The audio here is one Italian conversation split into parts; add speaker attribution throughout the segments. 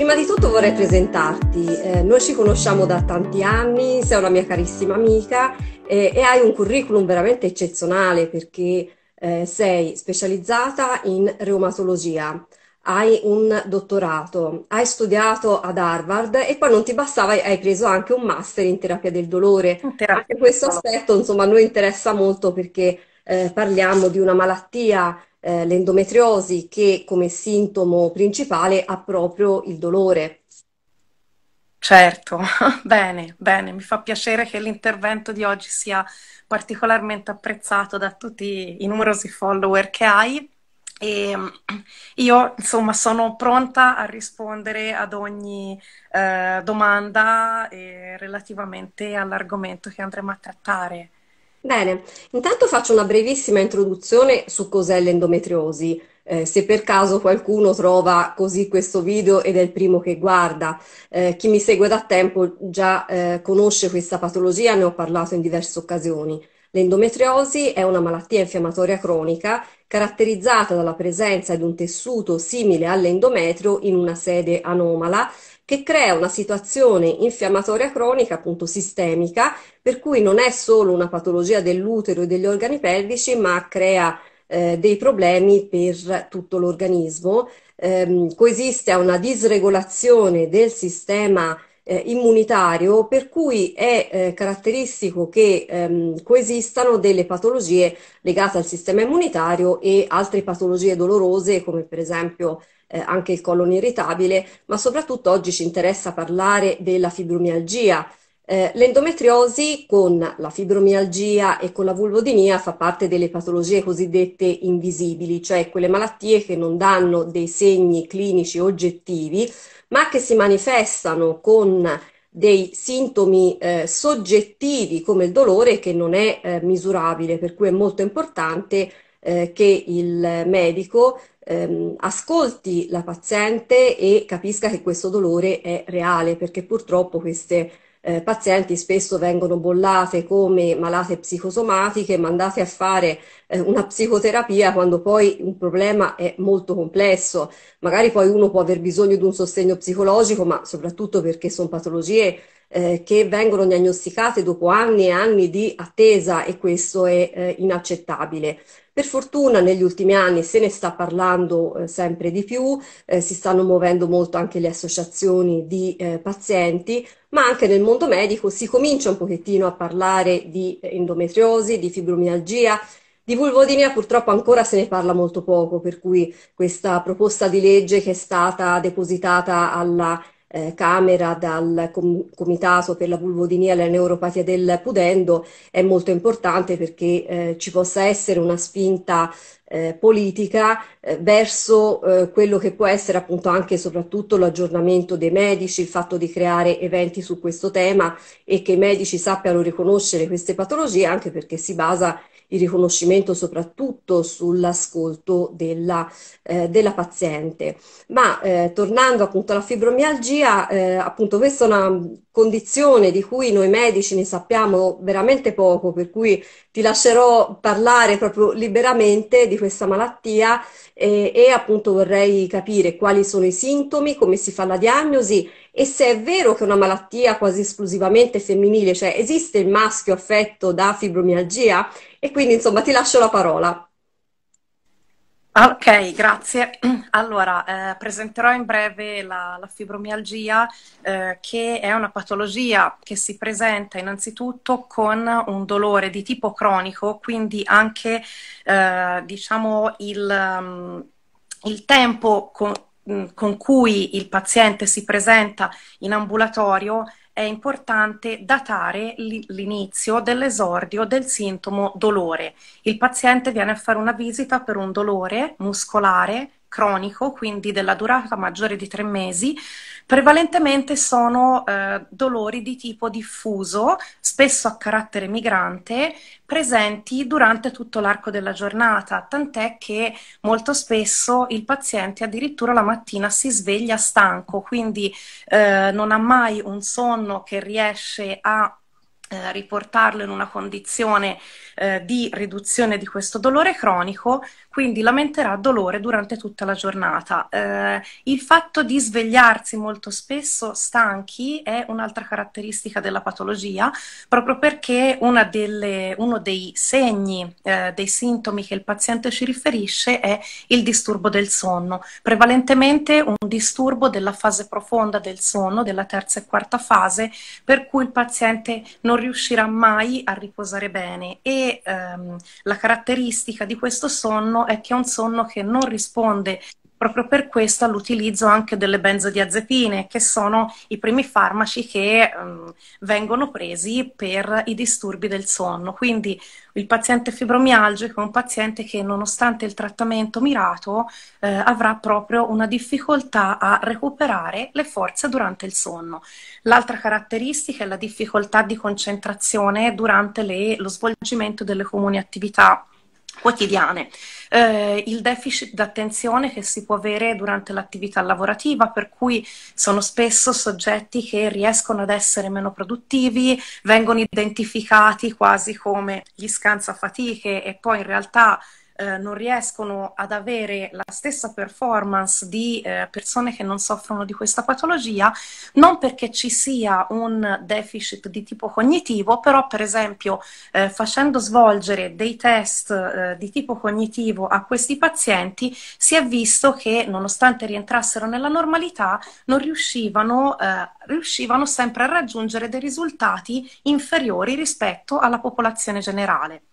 Speaker 1: prima di tutto vorrei presentarti. Eh, noi ci conosciamo da tanti anni, sei una mia carissima amica eh, e hai un curriculum veramente eccezionale perché eh, sei specializzata in reumatologia, hai un dottorato, hai studiato ad Harvard e poi non ti bastava, hai preso anche un master in terapia del dolore. Terapia. Anche questo aspetto, insomma, a noi interessa molto perché eh, parliamo di una malattia eh, l'endometriosi che come sintomo principale ha proprio il dolore.
Speaker 2: Certo, bene, bene, mi fa piacere che l'intervento di oggi sia particolarmente apprezzato da tutti i numerosi follower che hai e io insomma sono pronta a rispondere ad ogni eh, domanda eh, relativamente all'argomento che andremo a trattare.
Speaker 1: Bene, intanto faccio una brevissima introduzione su cos'è l'endometriosi. Eh, se per caso qualcuno trova così questo video ed è il primo che guarda, eh, chi mi segue da tempo già eh, conosce questa patologia, ne ho parlato in diverse occasioni. L'endometriosi è una malattia infiammatoria cronica caratterizzata dalla presenza di un tessuto simile all'endometrio in una sede anomala che crea una situazione infiammatoria cronica, appunto sistemica, per cui non è solo una patologia dell'utero e degli organi pelvici, ma crea eh, dei problemi per tutto l'organismo. Eh, coesiste a una disregolazione del sistema eh, immunitario, per cui è eh, caratteristico che ehm, coesistano delle patologie legate al sistema immunitario e altre patologie dolorose, come per esempio eh, anche il colon irritabile, ma soprattutto oggi ci interessa parlare della fibromialgia. Eh, l'endometriosi con la fibromialgia e con la vulvodinia fa parte delle patologie cosiddette invisibili, cioè quelle malattie che non danno dei segni clinici oggettivi, ma che si manifestano con dei sintomi eh, soggettivi come il dolore che non è eh, misurabile, per cui è molto importante eh, che il medico ehm, ascolti la paziente e capisca che questo dolore è reale, perché purtroppo queste eh, pazienti spesso vengono bollate come malate psicosomatiche, mandate a fare eh, una psicoterapia quando poi un problema è molto complesso. Magari poi uno può aver bisogno di un sostegno psicologico, ma soprattutto perché sono patologie eh, che vengono diagnosticate dopo anni e anni di attesa e questo è eh, inaccettabile. Per fortuna negli ultimi anni se ne sta parlando eh, sempre di più, eh, si stanno muovendo molto anche le associazioni di eh, pazienti, ma anche nel mondo medico si comincia un pochettino a parlare di endometriosi, di fibromialgia, di vulvodinia purtroppo ancora se ne parla molto poco, per cui questa proposta di legge che è stata depositata alla eh, Camera dal com- Comitato per la vulvodinia e la neuropatia del pudendo è molto importante perché eh, ci possa essere una spinta eh, politica eh, verso eh, quello che può essere appunto anche e soprattutto l'aggiornamento dei medici, il fatto di creare eventi su questo tema e che i medici sappiano riconoscere queste patologie anche perché si basa il riconoscimento soprattutto sull'ascolto della, eh, della paziente. Ma eh, tornando appunto alla fibromialgia, eh, appunto questa è una condizione di cui noi medici ne sappiamo veramente poco, per cui ti lascerò parlare proprio liberamente di questa malattia e, e appunto vorrei capire quali sono i sintomi, come si fa la diagnosi e se è vero che è una malattia quasi esclusivamente femminile, cioè esiste il maschio affetto da fibromialgia e quindi insomma ti lascio la parola.
Speaker 2: Ok, grazie. Allora, eh, presenterò in breve la, la fibromialgia, eh, che è una patologia che si presenta innanzitutto con un dolore di tipo cronico, quindi anche, eh, diciamo, il, um, il tempo con, mm, con cui il paziente si presenta in ambulatorio è importante datare l'inizio dell'esordio del sintomo dolore. Il paziente viene a fare una visita per un dolore muscolare cronico, quindi della durata maggiore di tre mesi, prevalentemente sono eh, dolori di tipo diffuso, spesso a carattere migrante, presenti durante tutto l'arco della giornata, tant'è che molto spesso il paziente addirittura la mattina si sveglia stanco, quindi eh, non ha mai un sonno che riesce a eh, riportarlo in una condizione eh, di riduzione di questo dolore cronico, quindi lamenterà dolore durante tutta la giornata. Eh, il fatto di svegliarsi molto spesso stanchi è un'altra caratteristica della patologia, proprio perché delle, uno dei segni, eh, dei sintomi che il paziente ci riferisce è il disturbo del sonno, prevalentemente un disturbo della fase profonda del sonno, della terza e quarta fase, per cui il paziente non riuscirà mai a riposare bene e ehm, la caratteristica di questo sonno è che è un sonno che non risponde proprio per questo all'utilizzo anche delle benzodiazepine, che sono i primi farmaci che um, vengono presi per i disturbi del sonno. Quindi il paziente fibromialgico è un paziente che nonostante il trattamento mirato eh, avrà proprio una difficoltà a recuperare le forze durante il sonno. L'altra caratteristica è la difficoltà di concentrazione durante le, lo svolgimento delle comuni attività quotidiane. Eh, il deficit d'attenzione che si può avere durante l'attività lavorativa, per cui sono spesso soggetti che riescono ad essere meno produttivi, vengono identificati quasi come gli scansafatiche e poi in realtà eh, non riescono ad avere la stessa performance di eh, persone che non soffrono di questa patologia, non perché ci sia un deficit di tipo cognitivo, però per esempio eh, facendo svolgere dei test eh, di tipo cognitivo a questi pazienti si è visto che nonostante rientrassero nella normalità non riuscivano, eh, riuscivano sempre a raggiungere dei risultati inferiori rispetto alla popolazione generale.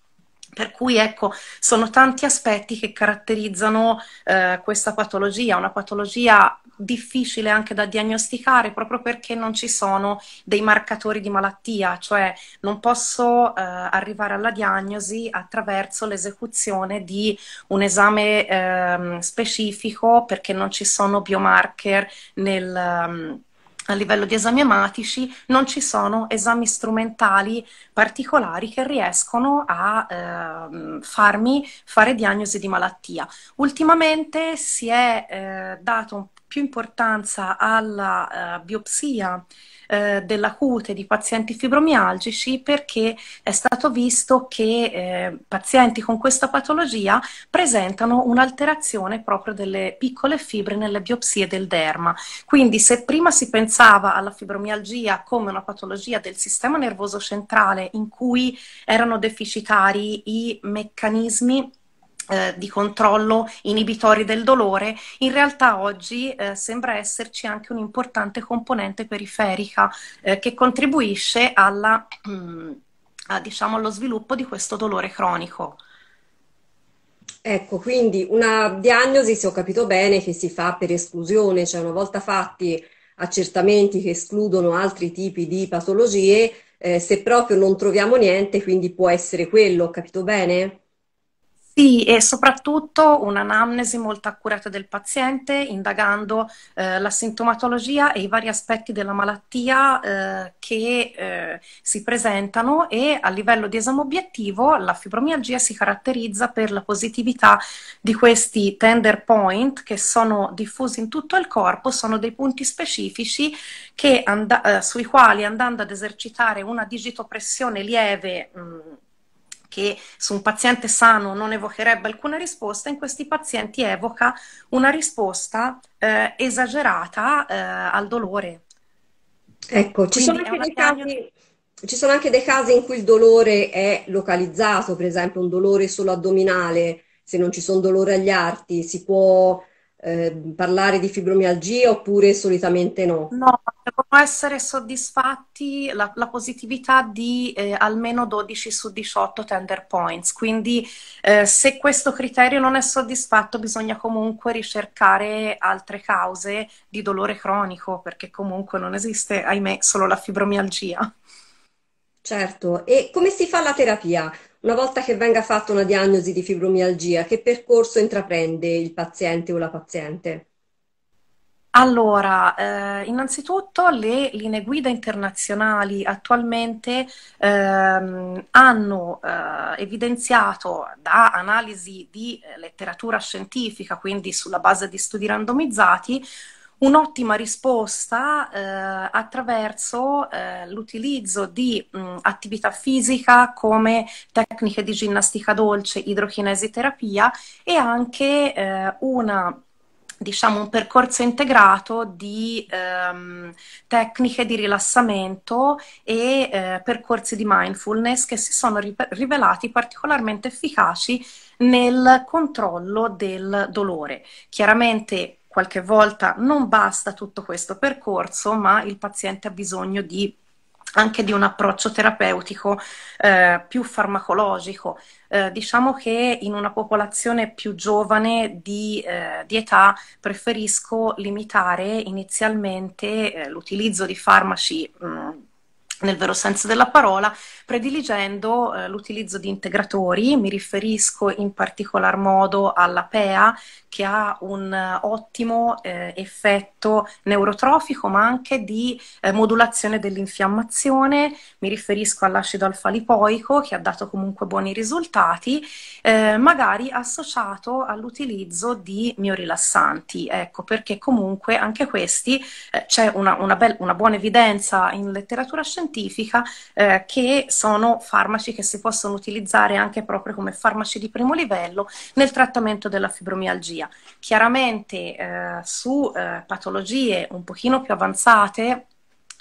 Speaker 2: Per cui ecco, sono tanti aspetti che caratterizzano eh, questa patologia, una patologia difficile anche da diagnosticare proprio perché non ci sono dei marcatori di malattia, cioè non posso eh, arrivare alla diagnosi attraverso l'esecuzione di un esame eh, specifico perché non ci sono biomarker nel... A livello di esami ematici non ci sono esami strumentali particolari che riescono a eh, farmi fare diagnosi di malattia. Ultimamente si è eh, dato più importanza alla eh, biopsia eh, della cute di pazienti fibromialgici perché è stato visto che eh, pazienti con questa patologia presentano un'alterazione proprio delle piccole fibre nelle biopsie del derma. Quindi se prima si pensava alla fibromialgia come una patologia del sistema nervoso centrale in cui erano deficitari i meccanismi eh, di controllo inibitori del dolore, in realtà oggi eh, sembra esserci anche un'importante componente periferica eh, che contribuisce alla, mm, a, diciamo, allo sviluppo di questo dolore cronico.
Speaker 1: Ecco, quindi una diagnosi, se ho capito bene, che si fa per esclusione, cioè una volta fatti accertamenti che escludono altri tipi di patologie, eh, se proprio non troviamo niente, quindi può essere quello, ho capito bene?
Speaker 2: Sì, e soprattutto un'anamnesi molto accurata del paziente, indagando eh, la sintomatologia e i vari aspetti della malattia eh, che eh, si presentano e a livello di esame obiettivo la fibromialgia si caratterizza per la positività di questi tender point che sono diffusi in tutto il corpo, sono dei punti specifici and- eh, sui quali andando ad esercitare una digitopressione lieve mh, che su un paziente sano non evocherebbe alcuna risposta, in questi pazienti evoca una risposta eh, esagerata eh, al dolore.
Speaker 1: Ecco, ci sono, casi, ci sono, anche dei casi in cui il dolore è localizzato, per esempio un dolore solo addominale, se non ci sono dolori agli arti, si può eh, parlare di fibromialgia oppure solitamente no?
Speaker 2: No, devono essere soddisfatti la, la positività di eh, almeno 12 su 18 tender points, quindi eh, se questo criterio non è soddisfatto bisogna comunque ricercare altre cause di dolore cronico perché comunque non esiste, ahimè, solo la fibromialgia.
Speaker 1: Certo, e come si fa la terapia? Una volta che venga fatta una diagnosi di fibromialgia, che percorso intraprende il paziente o la paziente?
Speaker 2: Allora, eh, innanzitutto le linee guida internazionali attualmente ehm, hanno eh, evidenziato da analisi di eh, letteratura scientifica, quindi sulla base di studi randomizzati, un'ottima risposta eh, attraverso eh, l'utilizzo di mh, attività fisica come tecniche di ginnastica dolce, idrokinesi terapia e anche eh, una diciamo, un percorso integrato di ehm, tecniche di rilassamento e eh, percorsi di mindfulness che si sono ri- rivelati particolarmente efficaci nel controllo del dolore. Chiaramente qualche volta non basta tutto questo percorso, ma il paziente ha bisogno di anche di un approccio terapeutico eh, più farmacologico. Eh, diciamo che in una popolazione più giovane di, eh, di età preferisco limitare inizialmente eh, l'utilizzo di farmaci mh, nel vero senso della parola, prediligendo eh, l'utilizzo di integratori. Mi riferisco in particolar modo alla PEA, che ha un uh, ottimo eh, effetto neurotrofico, ma anche di eh, modulazione dell'infiammazione. Mi riferisco all'acido alfa-lipoico, che ha dato comunque buoni risultati, eh, magari associato all'utilizzo di miorilassanti. Ecco, perché comunque anche questi eh, c'è una, una, una, buona evidenza in letteratura scientifica eh, che sono farmaci che si possono utilizzare anche proprio come farmaci di primo livello nel trattamento della fibromialgia. Chiaramente eh, su eh, patologie un pochino più avanzate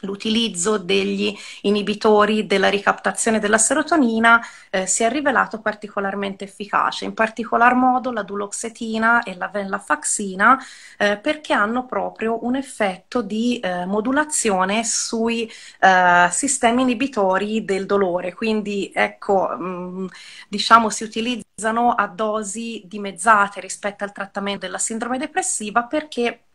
Speaker 2: l'utilizzo degli inibitori della ricaptazione della serotonina eh, si è rivelato particolarmente efficace, in particolar modo la duloxetina e la venlafaxina eh, perché hanno proprio un effetto di eh, modulazione sui eh, sistemi inibitori del dolore, quindi ecco, mh, mm, diciamo si utilizzano a dosi dimezzate rispetto al trattamento della sindrome depressiva perché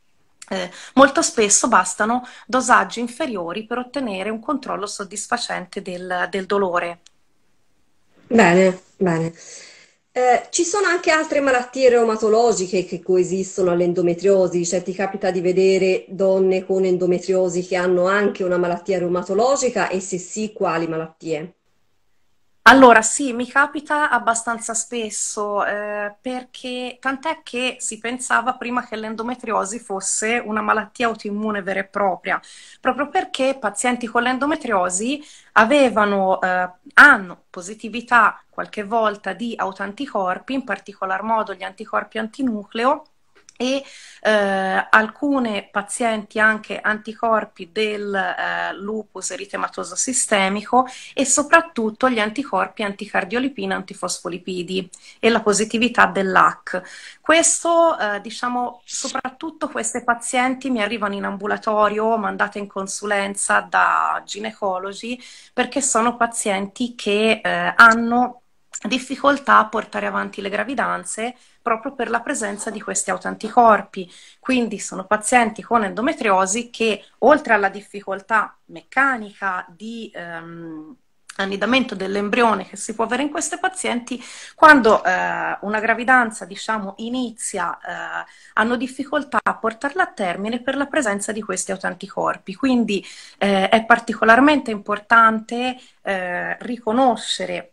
Speaker 2: eh, molto spesso bastano dosaggi inferiori per ottenere un controllo soddisfacente del, del dolore.
Speaker 1: Bene, bene. Eh, ci sono anche altre malattie reumatologiche che coesistono all'endometriosi, cioè ti capita di vedere donne con endometriosi che hanno anche una malattia reumatologica e se sì, quali malattie?
Speaker 2: Allora, sì, mi capita abbastanza spesso, eh, perché tant'è che si pensava prima che l'endometriosi fosse una malattia autoimmune vera e propria, proprio perché pazienti con l'endometriosi avevano, eh, hanno positività qualche volta di autoanticorpi, in particolar modo gli anticorpi antinucleo e eh, alcune pazienti anche anticorpi del eh, lupus eritematoso sistemico e soprattutto gli anticorpi anticardiolipina antifosfolipidi e la positività dell'AC. Questo, eh, diciamo, soprattutto queste pazienti mi arrivano in ambulatorio, mandate in consulenza da ginecologi, perché sono pazienti che eh, hanno difficoltà a portare avanti le gravidanze proprio per la presenza di questi autoanticorpi. Quindi sono pazienti con endometriosi che oltre alla difficoltà meccanica di ehm, annidamento dell'embrione che si può avere in questi pazienti, quando eh, una gravidanza diciamo, inizia, eh, hanno difficoltà a portarla a termine per la presenza di questi autoanticorpi. Quindi eh, è particolarmente importante eh, riconoscere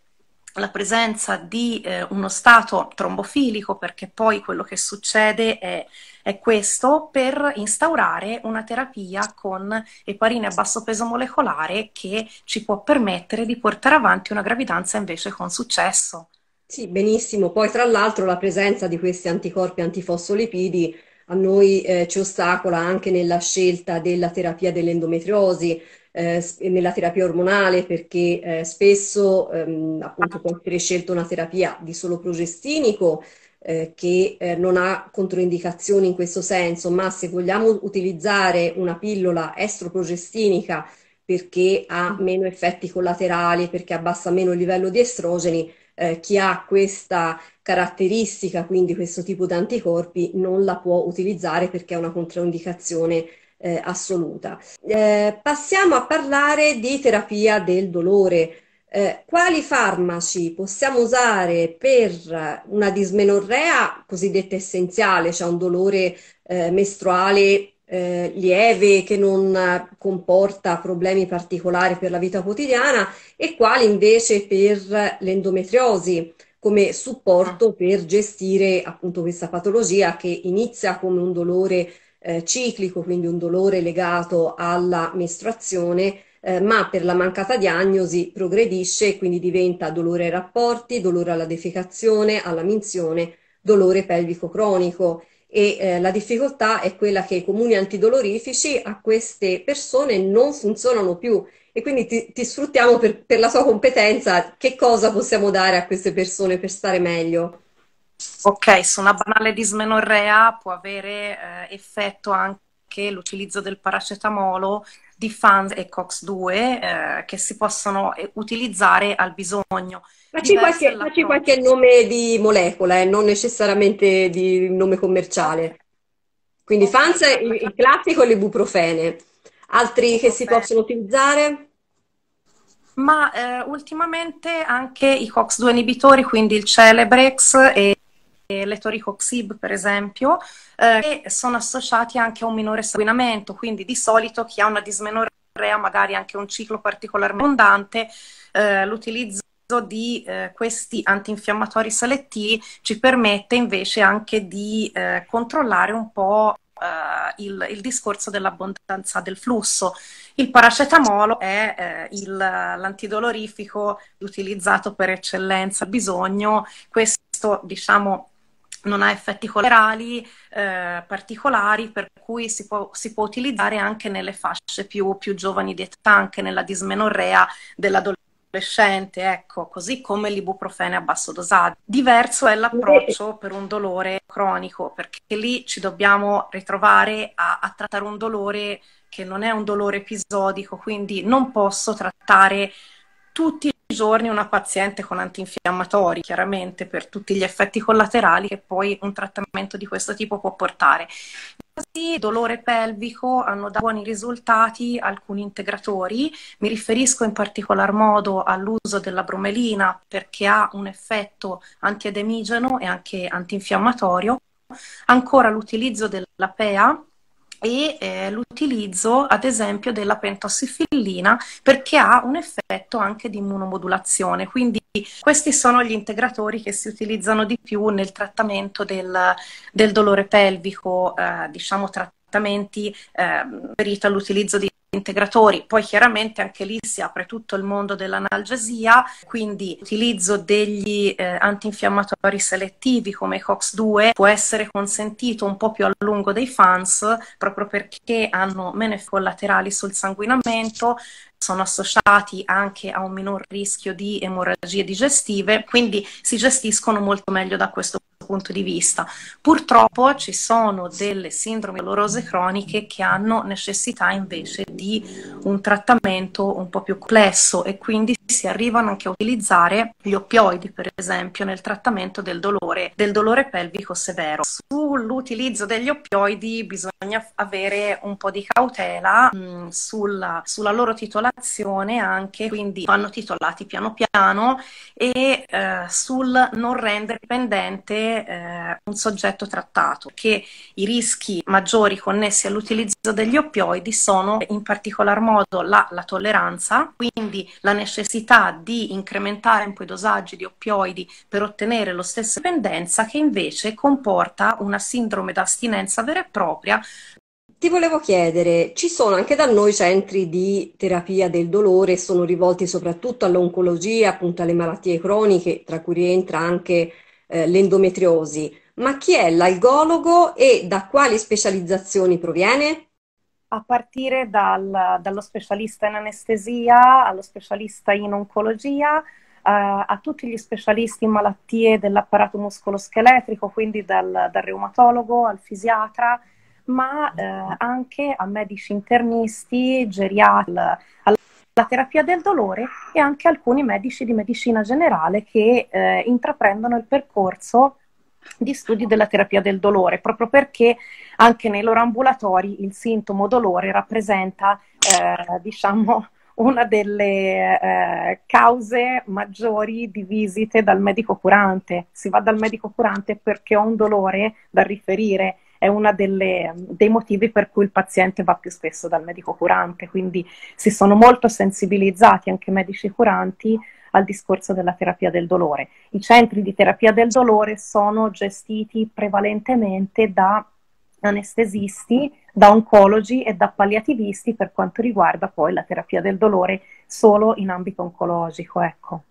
Speaker 2: la presenza di eh, uno stato trombofilico, perché poi quello che succede è, è, questo, per instaurare una terapia con eparine a basso peso molecolare che ci può permettere di portare avanti una gravidanza invece con successo.
Speaker 1: Sì, benissimo. Poi tra l'altro la presenza di questi anticorpi antifosfolipidi a noi eh, ci ostacola anche nella scelta della terapia dell'endometriosi eh, nella terapia ormonale perché eh, spesso ehm, appunto può essere scelta una terapia di solo progestinico eh, che eh, non ha controindicazioni in questo senso, ma se vogliamo utilizzare una pillola estroprogestinica perché ha meno effetti collaterali, perché abbassa meno il livello di estrogeni, eh, chi ha questa caratteristica, quindi questo tipo di anticorpi, non la può utilizzare perché è una controindicazione eh, assoluta. Eh, passiamo a parlare di terapia del dolore. Eh, quali farmaci possiamo usare per una dismenorrea cosiddetta essenziale, cioè un dolore eh, mestruale eh, lieve che non comporta problemi particolari per la vita quotidiana e quali invece per l'endometriosi come supporto per gestire appunto questa patologia che inizia come un dolore eh, ciclico, quindi un dolore legato alla mestruazione, eh, ma per la mancata diagnosi progredisce e quindi diventa dolore ai rapporti, dolore alla defecazione, alla minzione, dolore pelvico cronico e eh, la difficoltà è quella che i comuni antidolorifici a queste persone non funzionano più e quindi ti, ti sfruttiamo per, per, la tua competenza. Che cosa possiamo dare a queste persone per stare meglio?
Speaker 2: Ok, su una banale dismenorrea può avere eh, effetto anche l'utilizzo del paracetamolo di FANS e COX-2 eh, che si possono eh, utilizzare al bisogno.
Speaker 1: Facci qualche, facci qualche, nome di molecola, eh, non necessariamente di nome commerciale. Quindi okay. FANS, il, il classico e l'ibuprofene. Altri che si possono utilizzare?
Speaker 2: Ma eh, ultimamente anche i COX-2 inibitori, quindi il Celebrex e l'etoricoxib per esempio, eh, sono associati anche a un minore sanguinamento, quindi di solito chi ha una dismenorrea, magari anche un ciclo particolarmente abbondante, eh, l'utilizzo di eh, questi antinfiammatori selettivi ci permette invece anche di eh, controllare un po' eh, il, il, discorso dell'abbondanza del flusso. Il paracetamolo è eh, il, l'antidolorifico utilizzato per eccellenza al bisogno, questo diciamo non ha effetti collaterali eh, particolari, per cui si può, si può, utilizzare anche nelle fasce più, più giovani di età, anche nella dismenorrea dell'adolescente, ecco, così come l'ibuprofene a basso dosaggio. Diverso è l'approccio per un dolore cronico, perché lì ci dobbiamo ritrovare a, a trattare un dolore che non è un dolore episodico, quindi non posso trattare tutti giorni una paziente con antinfiammatori, chiaramente per tutti gli effetti collaterali che poi un trattamento di questo tipo può portare. Così, dolore pelvico hanno dato buoni risultati alcuni integratori, mi riferisco in particolar modo all'uso della bromelina perché ha un effetto antiedemigeno e anche antinfiammatorio, ancora l'utilizzo della PEA e eh, l'utilizzo ad esempio della pentossifillina perché ha un effetto anche di immunomodulazione. Quindi questi sono gli integratori che si utilizzano di più nel trattamento del, del dolore pelvico, eh, diciamo trattamenti eh, riferiti all'utilizzo di integratori. Poi chiaramente anche lì si apre tutto il mondo dell'analgesia, quindi l'utilizzo degli eh, antinfiammatori selettivi come COX-2 può essere consentito un po' più a lungo dei fans proprio perché hanno meno collaterali sul sanguinamento, sono associati anche a un minor rischio di emorragie digestive, quindi si gestiscono molto meglio da questo punto di vista. Purtroppo ci sono delle sindromi dolorose croniche che hanno necessità invece di un trattamento un po' più complesso e quindi si arrivano anche a utilizzare gli oppioidi, per esempio, nel trattamento del dolore, del dolore pelvico severo. Sull'utilizzo degli oppioidi bisogna avere un po' di cautela mh, mm, sulla, sulla, loro titolazione anche, quindi vanno titolati piano piano e eh, sul non rendere dipendente eh, un soggetto trattato, che i rischi maggiori connessi all'utilizzo degli oppioidi sono in particolar modo la, la tolleranza, quindi la necessità di incrementare un po' i dosaggi di oppioidi per ottenere lo stesso dipendenza che invece comporta una sindrome d'astinenza vera e propria.
Speaker 1: Ti volevo chiedere, ci sono anche da noi centri di terapia del dolore, sono rivolti soprattutto all'oncologia, appunto alle malattie croniche, tra cui rientra anche eh, l'endometriosi, ma chi è l'algologo e da quali specializzazioni proviene?
Speaker 2: A partire dal, dallo specialista in anestesia, allo specialista in oncologia, eh, a tutti gli specialisti in malattie dell'apparato muscoloscheletrico, quindi dal, dal reumatologo al fisiatra, ma eh, anche a medici internisti, geriatri, la terapia del dolore e anche alcuni medici di medicina generale che eh, intraprendono il percorso di studi della terapia del dolore, proprio perché anche nei loro ambulatori il sintomo dolore rappresenta, eh, diciamo, una delle eh, cause maggiori di visite dal medico curante. Si va dal medico curante perché ho un dolore da riferire è uno dei motivi per cui il paziente va più spesso dal medico curante, quindi si sono molto sensibilizzati anche i medici curanti al discorso della terapia del dolore. I centri di terapia del dolore sono gestiti prevalentemente da anestesisti, da oncologi e da palliativisti per quanto riguarda poi la terapia del dolore solo in ambito oncologico. Ecco.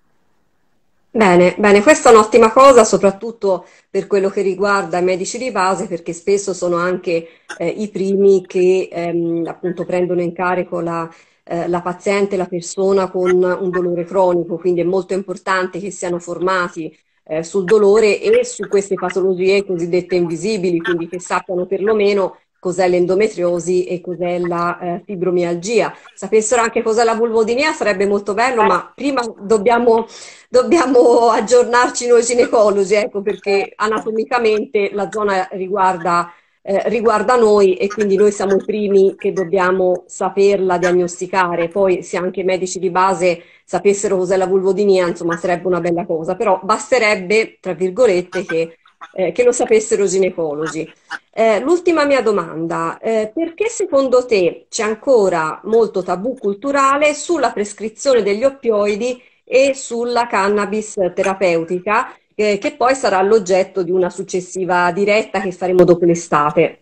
Speaker 1: Bene, bene, questa è un'ottima cosa, soprattutto per quello che riguarda i medici di base, perché spesso sono anche eh, i primi che ehm, appunto prendono in carico la, eh, la paziente, la persona con un dolore cronico, quindi è molto importante che siano formati eh, sul dolore e su queste patologie cosiddette invisibili, quindi che sappiano perlomeno cos'è l'endometriosi e cos'è la eh, fibromialgia. Sapessero anche cos'è la vulvodinia sarebbe molto bello, ma prima dobbiamo, dobbiamo aggiornarci noi ginecologi, ecco, perché anatomicamente la zona riguarda eh, riguarda noi e quindi noi siamo i primi che dobbiamo saperla diagnosticare. Poi se anche i medici di base sapessero cos'è la vulvodinia, insomma, sarebbe una bella cosa, però basterebbe, tra virgolette, che, eh, che lo sapessero i ginecologi. Eh, l'ultima mia domanda, eh, perché secondo te c'è ancora molto tabù culturale sulla prescrizione degli oppioidi e sulla cannabis terapeutica? eh, che poi sarà l'oggetto di una successiva diretta che faremo dopo l'estate.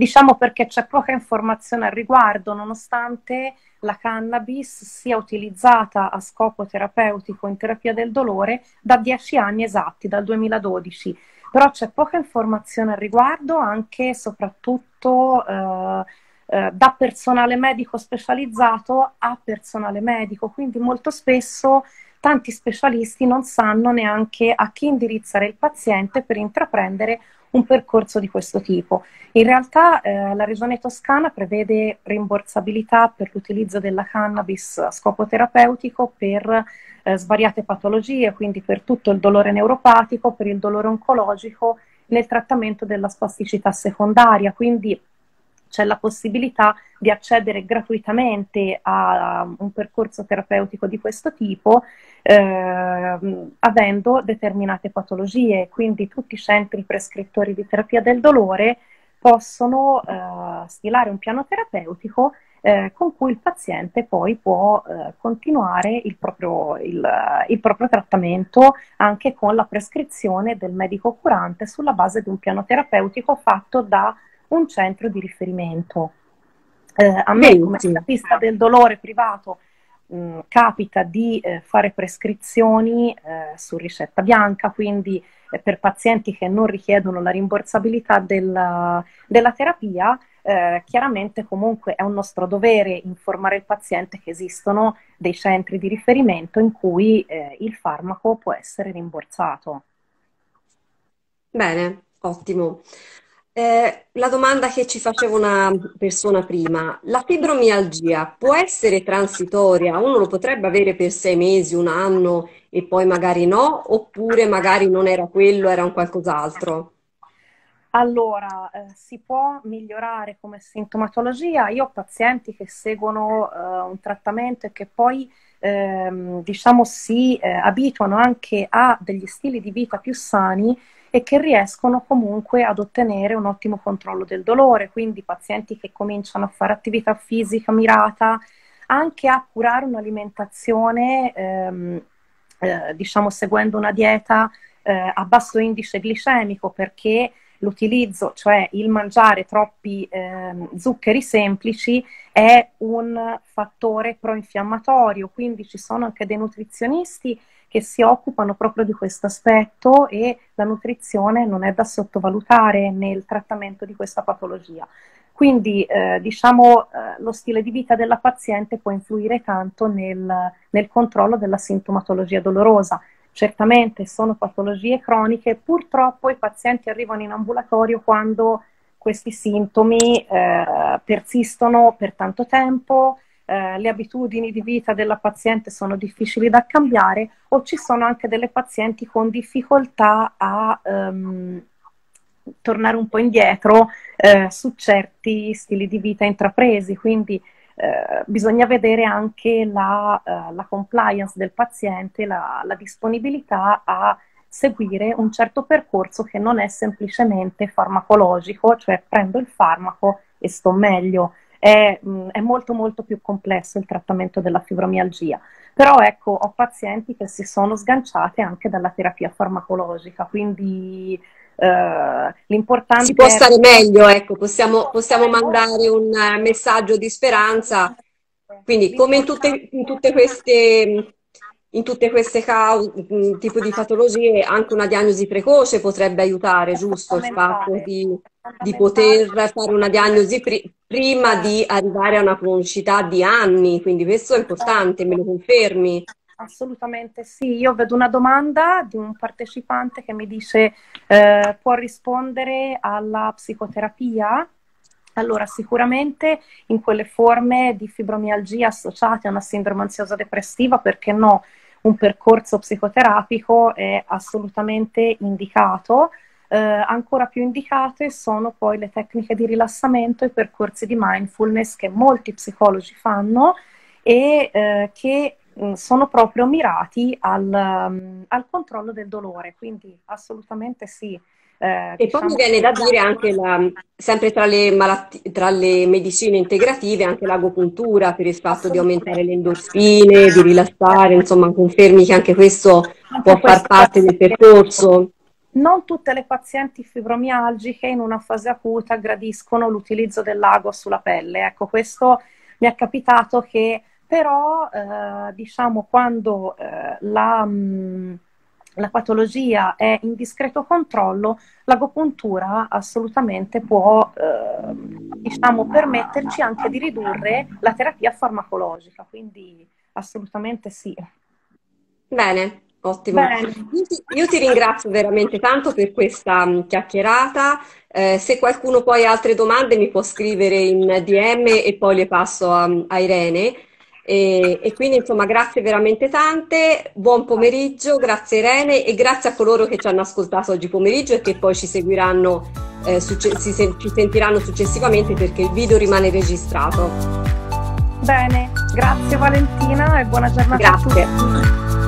Speaker 2: Diciamo perché c'è poca informazione al riguardo, nonostante la cannabis sia utilizzata a scopo terapeutico in terapia del dolore da dieci anni esatti, dal 2012. Però c'è poca informazione al riguardo, anche e soprattutto eh, eh, da personale medico specializzato a personale medico, quindi molto spesso tanti specialisti non sanno neanche a chi indirizzare il paziente per intraprendere un percorso di questo tipo. In realtà eh, la Regione Toscana prevede rimborsabilità per l'utilizzo della cannabis a scopo terapeutico per eh, svariate patologie, quindi per tutto il dolore neuropatico, per il dolore oncologico, nel trattamento della spasticità secondaria. Quindi c'è la possibilità di accedere gratuitamente a un percorso terapeutico di questo tipo eh, avendo determinate patologie. Quindi tutti i centri prescrittori di terapia del dolore possono eh, stilare un piano terapeutico eh, con cui il paziente poi può eh, continuare il proprio, il, il proprio, trattamento anche con la prescrizione del medico curante sulla base di un piano terapeutico fatto da un centro di riferimento. Eh, a me come terapista del dolore privato mh, mm, capita di eh, fare prescrizioni eh, su ricetta bianca, quindi eh, per pazienti che non richiedono la rimborsabilità della, della terapia, eh, chiaramente comunque è un nostro dovere informare il paziente che esistono dei centri di riferimento in cui eh, il farmaco può essere rimborsato.
Speaker 1: Bene, ottimo. Eh, la domanda che ci faceva una persona prima, la fibromialgia può essere transitoria? Uno lo potrebbe avere per sei mesi, un anno e poi magari no, oppure magari non era quello, era un qualcos'altro?
Speaker 2: Allora, eh, si può migliorare come sintomatologia. Io ho pazienti che seguono eh, un trattamento e che poi ehm, diciamo si eh, abituano anche a degli stili di vita più sani e che riescono comunque ad ottenere un ottimo controllo del dolore, quindi pazienti che cominciano a fare attività fisica mirata, anche a curare un'alimentazione, ehm, eh, diciamo seguendo una dieta eh, a basso indice glicemico, perché l'utilizzo, cioè il mangiare troppi eh, zuccheri semplici, è un fattore proinfiammatorio, quindi ci sono anche dei nutrizionisti che si occupano proprio di questo aspetto e la nutrizione non è da sottovalutare nel trattamento di questa patologia. Quindi eh, diciamo eh, lo stile di vita della paziente può influire tanto nel, nel controllo della sintomatologia dolorosa. Certamente sono patologie croniche, purtroppo i pazienti arrivano in ambulatorio quando questi sintomi eh, persistono per tanto tempo, eh, le abitudini di vita della paziente sono difficili da cambiare o ci sono anche delle pazienti con difficoltà a um, tornare un po' indietro eh, su certi stili di vita intrapresi, quindi eh, bisogna vedere anche la, uh, la compliance del paziente, la, la disponibilità a seguire un certo percorso che non è semplicemente farmacologico, cioè prendo il farmaco e sto meglio è, mh, è molto molto più complesso il trattamento della fibromialgia. Però ecco, ho pazienti che si sono sganciate anche dalla terapia farmacologica, quindi Uh, l'importante
Speaker 1: si può stare meglio, ecco, possiamo, possiamo mandare un messaggio di speranza. Quindi, come in tutte, in tutte queste in tutte queste cause, tipo di patologie, anche una diagnosi precoce potrebbe aiutare, giusto? Il fatto di, di poter fare una diagnosi pri- prima di arrivare a una cronicità di anni, quindi questo è importante, me lo confermi?
Speaker 2: Assolutamente sì, io vedo una domanda di un partecipante che mi dice eh, può rispondere alla psicoterapia? Allora, sicuramente in quelle forme di fibromialgia associate a una sindrome ansiosa depressiva, perché no? Un percorso psicoterapico è assolutamente indicato. Eh, ancora più indicate sono poi le tecniche di rilassamento e i percorsi di mindfulness che molti psicologi fanno e eh, che mh, sono proprio mirati al, um, al controllo del dolore, quindi assolutamente sì.
Speaker 1: Eh, e diciamo poi mi viene da dire anche, la, sempre tra le, malati- tra le, medicine integrative, anche l'agopuntura per il fatto di aumentare le endorfine, di rilassare, insomma confermi che anche questo anche può far parte del percorso.
Speaker 2: Non tutte le pazienti fibromialgiche in una fase acuta gradiscono l'utilizzo dell'ago sulla pelle. Ecco, questo mi è capitato che però, eh, diciamo, quando eh, la... Mh, la patologia è in discreto controllo, l'agopuntura assolutamente può eh, diciamo, permetterci anche di ridurre la terapia farmacologica, quindi assolutamente sì.
Speaker 1: Bene, ottimo. Io, ti, io, ti, ringrazio veramente tanto per questa um, chiacchierata. Eh, se qualcuno poi ha altre domande mi può scrivere in DM e poi le passo a, a Irene. E, e, quindi insomma grazie veramente tante, buon pomeriggio, grazie Irene e grazie a coloro che ci hanno ascoltato oggi pomeriggio e che poi ci seguiranno, eh, succe- si, ci sentiranno successivamente perché il video rimane registrato.
Speaker 2: Bene, grazie Valentina e buona giornata
Speaker 1: grazie. a tutti.